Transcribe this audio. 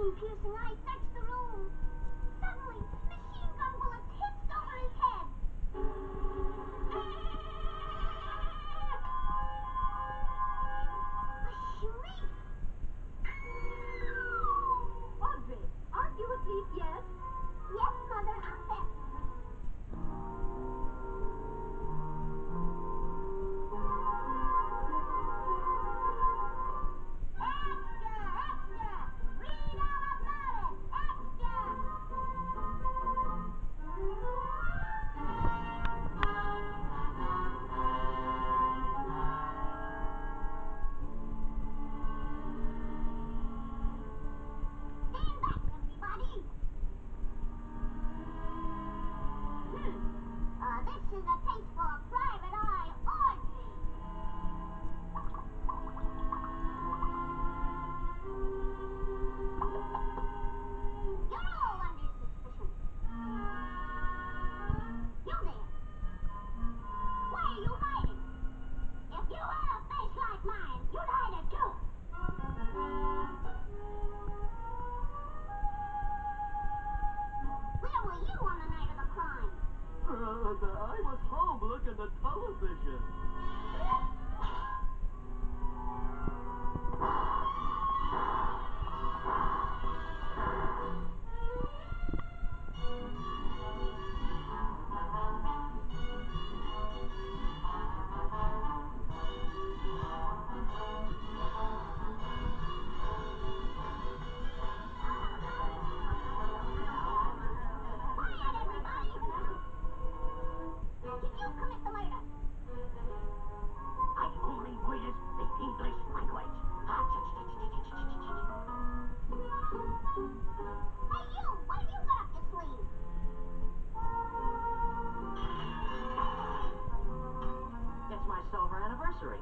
Piercing eyes. Television. nursery.